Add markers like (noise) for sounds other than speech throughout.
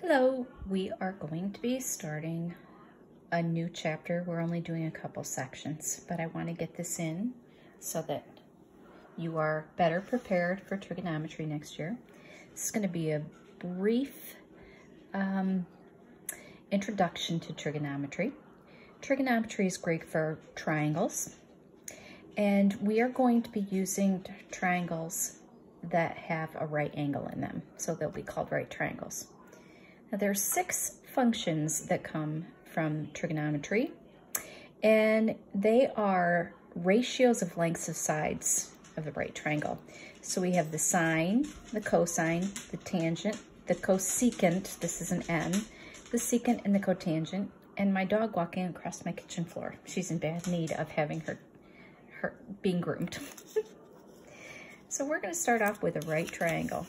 Hello, we are going to be starting a new chapter. We're only doing a couple sections, but I want to get this in so that you are better prepared for trigonometry next year. This is going to be a brief um, introduction to trigonometry. Trigonometry is great for triangles, and we are going to be using triangles that have a right angle in them, so they'll be called right triangles. Now there are six functions that come from trigonometry, and they are ratios of lengths of sides of the right triangle. So we have the sine, the cosine, the tangent, the cosecant, this is an n, the secant and the cotangent, and my dog walking across my kitchen floor. She's in bad need of having her, her being groomed. (laughs) so we're gonna start off with a right triangle.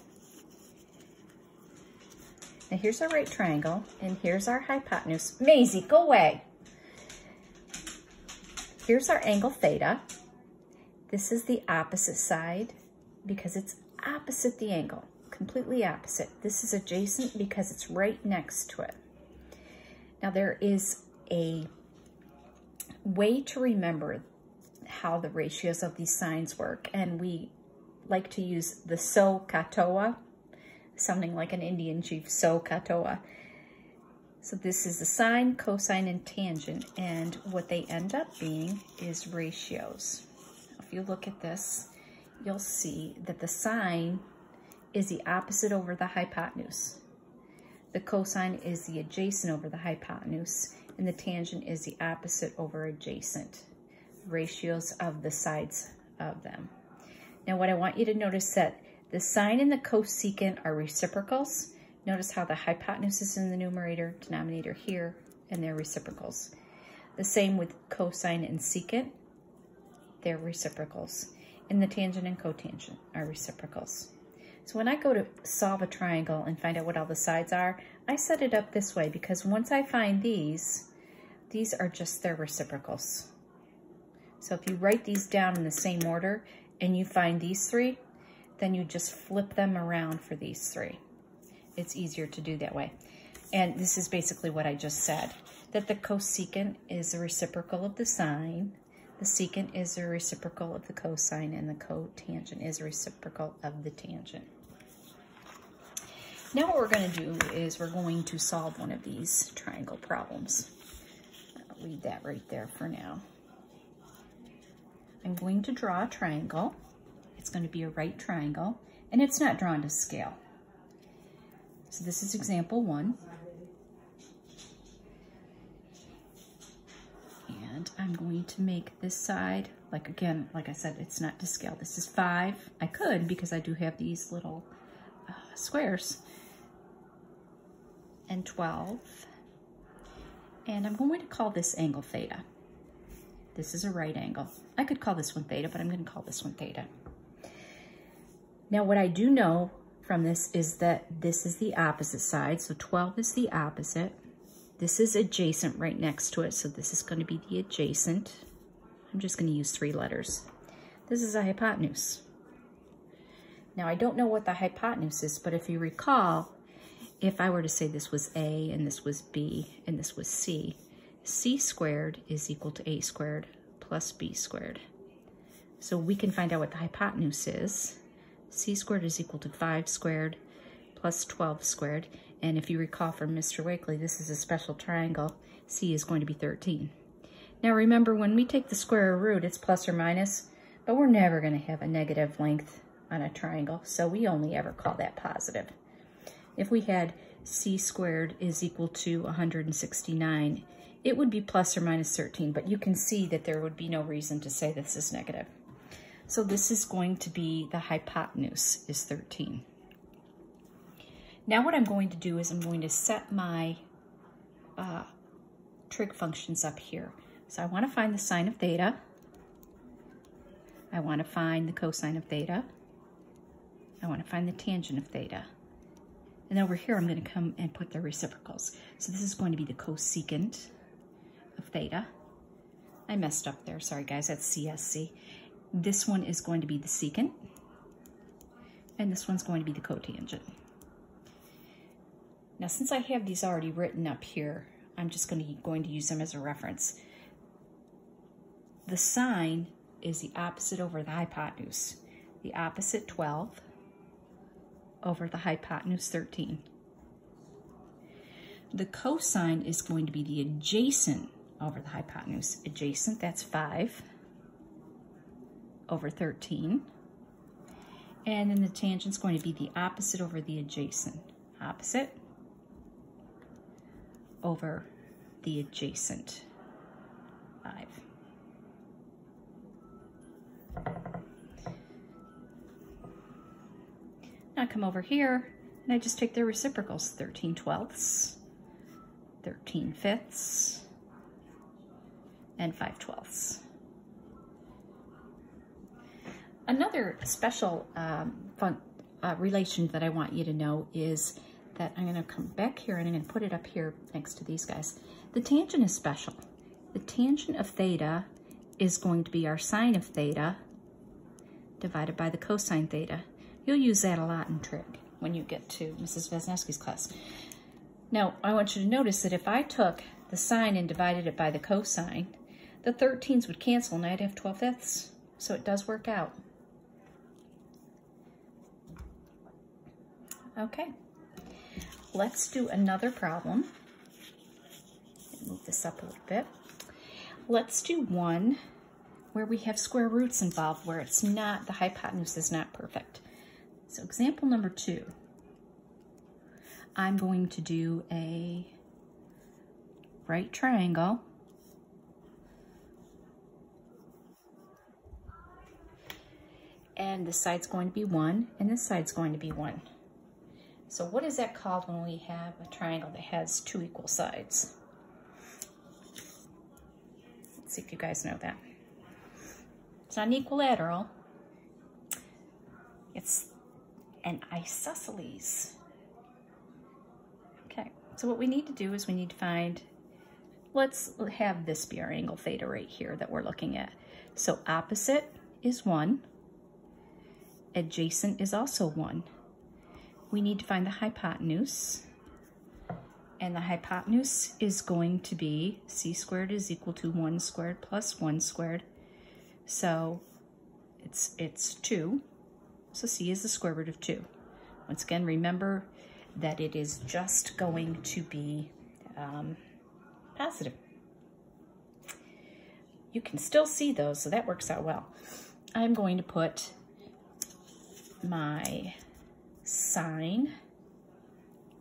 Now here's our right triangle, and here's our hypotenuse. Maisie, go away. Here's our angle theta. This is the opposite side because it's opposite the angle, completely opposite. This is adjacent because it's right next to it. Now there is a way to remember how the ratios of these sines work, and we like to use the SOHCAHTOA sounding like an Indian chief, so katoa. So this is the sine, cosine, and tangent, and what they end up being is ratios. If you look at this, you'll see that the sine is the opposite over the hypotenuse. The cosine is the adjacent over the hypotenuse, and the tangent is the opposite over adjacent. Ratios of the sides of them. Now what I want you to notice that the sine and the cosecant are reciprocals. Notice how the hypotenuse is in the numerator, denominator here, and they're reciprocals. The same with cosine and secant, they're reciprocals. And the tangent and cotangent are reciprocals. So when I go to solve a triangle and find out what all the sides are, I set it up this way because once I find these, these are just their reciprocals. So if you write these down in the same order and you find these three, then you just flip them around for these three. It's easier to do that way. And this is basically what I just said, that the cosecant is a reciprocal of the sine, the secant is a reciprocal of the cosine, and the cotangent is a reciprocal of the tangent. Now what we're going to do is we're going to solve one of these triangle problems. I'll leave that right there for now. I'm going to draw a triangle. It's going to be a right triangle, and it's not drawn to scale. So this is example one. And I'm going to make this side, like again, like I said, it's not to scale. This is five. I could because I do have these little uh, squares. And 12. And I'm going to call this angle theta. This is a right angle. I could call this one theta, but I'm going to call this one theta. Now what I do know from this is that this is the opposite side. So 12 is the opposite. This is adjacent right next to it. So this is going to be the adjacent. I'm just going to use three letters. This is a hypotenuse. Now I don't know what the hypotenuse is, but if you recall, if I were to say this was A and this was B and this was C, C squared is equal to A squared plus B squared. So we can find out what the hypotenuse is c squared is equal to 5 squared plus 12 squared. And if you recall from Mr. Wakely, this is a special triangle. c is going to be 13. Now remember, when we take the square root, it's plus or minus, but we're never going to have a negative length on a triangle, so we only ever call that positive. If we had c squared is equal to 169, it would be plus or minus 13, but you can see that there would be no reason to say this is negative. So this is going to be the hypotenuse is 13. Now what I'm going to do is I'm going to set my uh, trig functions up here. So I want to find the sine of theta. I want to find the cosine of theta. I want to find the tangent of theta. And over here, I'm going to come and put the reciprocals. So this is going to be the cosecant of theta. I messed up there. Sorry, guys. That's CSC. This one is going to be the secant, and this one's going to be the cotangent. Now, since I have these already written up here, I'm just going to, going to use them as a reference. The sine is the opposite over the hypotenuse. The opposite 12 over the hypotenuse 13. The cosine is going to be the adjacent over the hypotenuse. Adjacent, that's 5 over 13. And then the tangent is going to be the opposite over the adjacent. Opposite over the adjacent 5. Now I come over here and I just take their reciprocals, 13 twelfths, 13 fifths, and 5 twelfths. Another special um, fun, uh, relation that I want you to know is that I'm going to come back here and I'm going to put it up here next to these guys. The tangent is special. The tangent of theta is going to be our sine of theta divided by the cosine theta. You'll use that a lot in trig when you get to Mrs. Vesnowski's class. Now, I want you to notice that if I took the sine and divided it by the cosine, the 13s would cancel and I'd have 12 fifths. So it does work out. Okay, let's do another problem. Move this up a little bit. Let's do one where we have square roots involved, where it's not, the hypotenuse is not perfect. So example number two, I'm going to do a right triangle and this side's going to be one and this side's going to be one. So what is that called when we have a triangle that has two equal sides? Let's see if you guys know that. It's not an equilateral. It's an isosceles. Okay, so what we need to do is we need to find, let's have this be our angle theta right here that we're looking at. So opposite is 1. Adjacent is also 1 we need to find the hypotenuse. And the hypotenuse is going to be c squared is equal to 1 squared plus 1 squared. So it's, it's 2. So c is the square root of 2. Once again, remember that it is just going to be um, positive. You can still see those, so that works out well. I'm going to put my sine,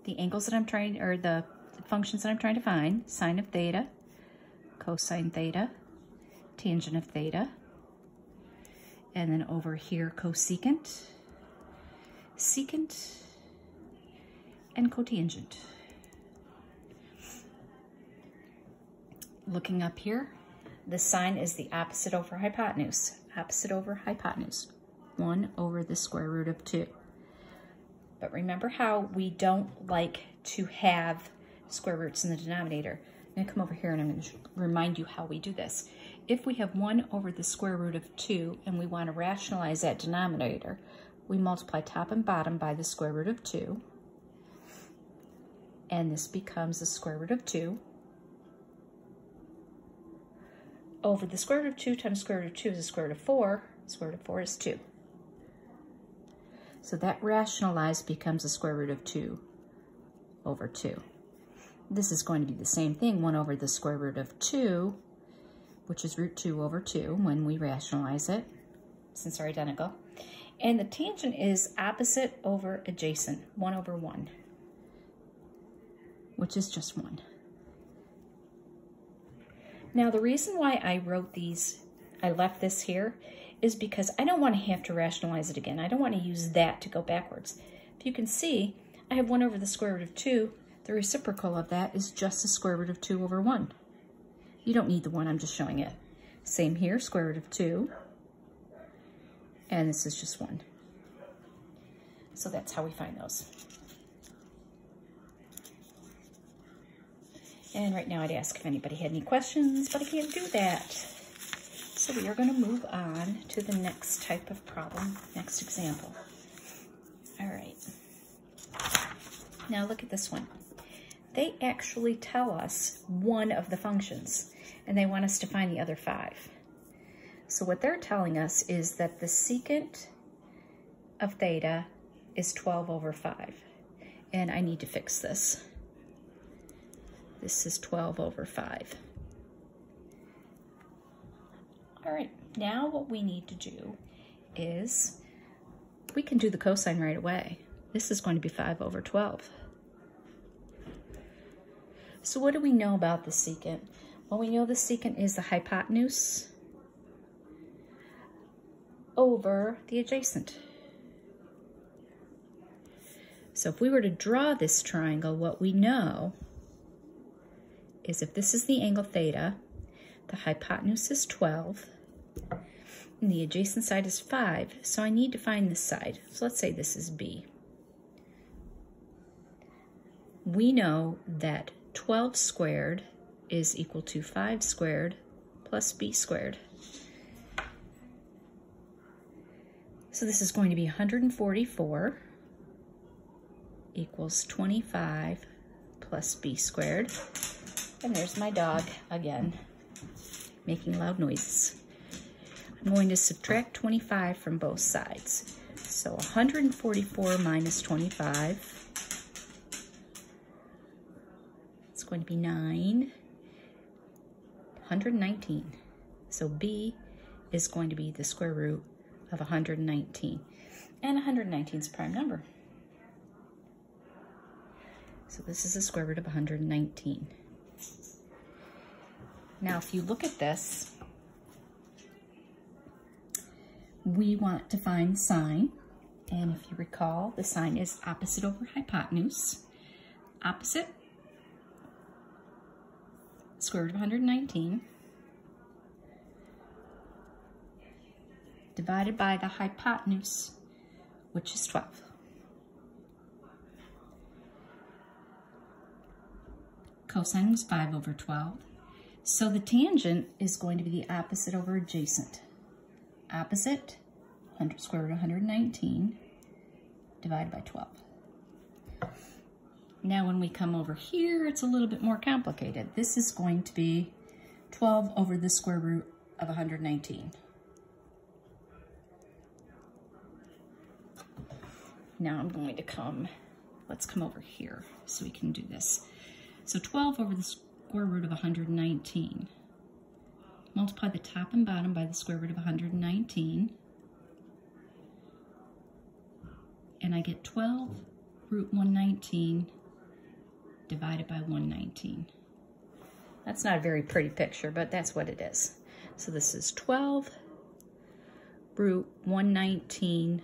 the angles that I'm trying, or the functions that I'm trying to find, sine of theta, cosine theta, tangent of theta, and then over here cosecant, secant, and cotangent. Looking up here, the sine is the opposite over hypotenuse, opposite over hypotenuse, 1 over the square root of 2. But remember how we don't like to have square roots in the denominator. I'm to come over here and I'm going to remind you how we do this. If we have 1 over the square root of 2 and we want to rationalize that denominator, we multiply top and bottom by the square root of 2. And this becomes the square root of 2 over the square root of 2 times square root of 2 is the square root of 4. Square root of 4 is 2. So that rationalized becomes the square root of 2 over 2. This is going to be the same thing, 1 over the square root of 2, which is root 2 over 2 when we rationalize it, since they're identical. And the tangent is opposite over adjacent, 1 over 1, which is just 1. Now, the reason why I wrote these, I left this here, is because I don't want to have to rationalize it again. I don't want to use that to go backwards. If you can see, I have 1 over the square root of 2. The reciprocal of that is just the square root of 2 over 1. You don't need the 1, I'm just showing it. Same here, square root of 2. And this is just 1. So that's how we find those. And right now I'd ask if anybody had any questions, but I can't do that. So we are going to move on to the next type of problem, next example. All right. Now look at this one. they actually tell us one of the functions and they want us to find the other five. So what they're telling us is that the secant of theta is 12 over 5. And I need to fix this. This is 12 over 5. All right, now what we need to do is we can do the cosine right away. This is going to be 5 over 12. So what do we know about the secant? Well, we know the secant is the hypotenuse over the adjacent. So if we were to draw this triangle, what we know is if this is the angle theta, the hypotenuse is 12, and the adjacent side is 5, so I need to find this side. So let's say this is B. We know that 12 squared is equal to 5 squared plus b squared. So this is going to be 144 equals 25 plus b squared. And there's my dog again, making loud noises. I'm going to subtract 25 from both sides. So 144 minus 25 it's going to be 9, 119. So b is going to be the square root of 119. And 119 is a prime number. So this is the square root of 119. Now, if you look at this, we want to find sine. And if you recall, the sine is opposite over hypotenuse. Opposite, square root of 119, divided by the hypotenuse, which is 12. Cosine was 5 over 12. So the tangent is going to be the opposite over adjacent. Opposite, 100, square root of 119, divided by 12. Now when we come over here, it's a little bit more complicated. This is going to be 12 over the square root of 119. Now I'm going to come, let's come over here so we can do this. So 12 over the square root of 119. Multiply the top and bottom by the square root of 119. And I get 12 root 119 divided by 119. That's not a very pretty picture, but that's what it is. So this is 12 root 119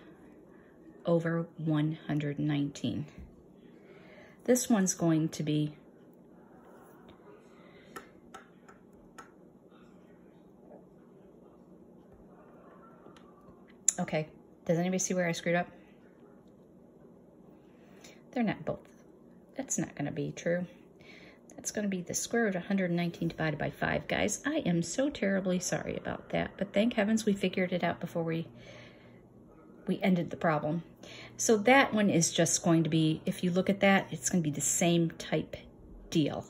over 119. This one's going to be Okay, does anybody see where I screwed up? They're not both. That's not going to be true. That's going to be the square root of 119 divided by 5, guys. I am so terribly sorry about that, but thank heavens we figured it out before we we ended the problem. So that one is just going to be, if you look at that, it's going to be the same type deal.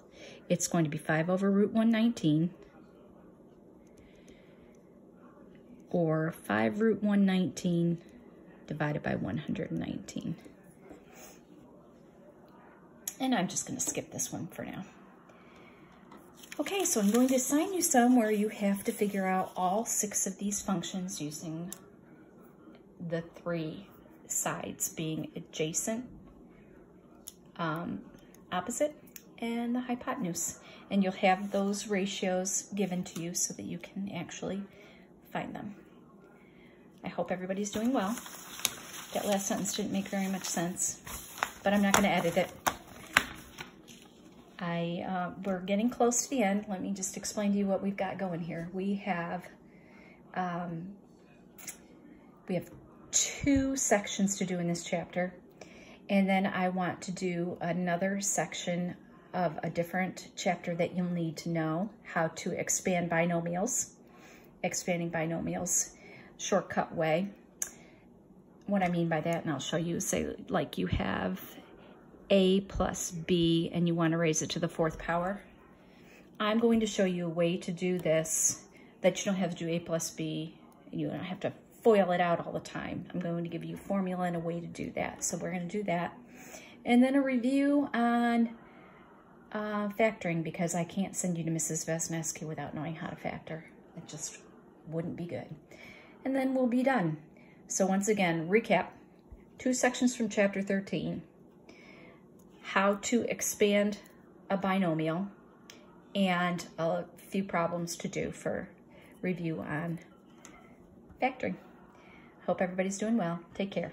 It's going to be 5 over root 119 or 5 root 119 divided by 119. And I'm just going to skip this one for now. Okay, so I'm going to assign you some where you have to figure out all six of these functions using the three sides being adjacent, um, opposite, and the hypotenuse. And you'll have those ratios given to you so that you can actually find them. I hope everybody's doing well. That last sentence didn't make very much sense, but I'm not going to edit it. I uh, We're getting close to the end. Let me just explain to you what we've got going here. We have um, we have two sections to do in this chapter. And then I want to do another section of a different chapter that you'll need to know how to expand binomials, expanding binomials, shortcut way. What I mean by that, and I'll show you, say like you have a plus b and you want to raise it to the fourth power. I'm going to show you a way to do this that you don't have to do a plus b and you don't have to FOIL it out all the time. I'm going to give you a formula and a way to do that. So we're going to do that. And then a review on uh, factoring because I can't send you to Mrs. Vesneski without knowing how to factor. It just wouldn't be good. And then we'll be done. So once again, recap. Two sections from chapter 13. How to expand a binomial and a few problems to do for review on factoring. Hope everybody's doing well. Take care.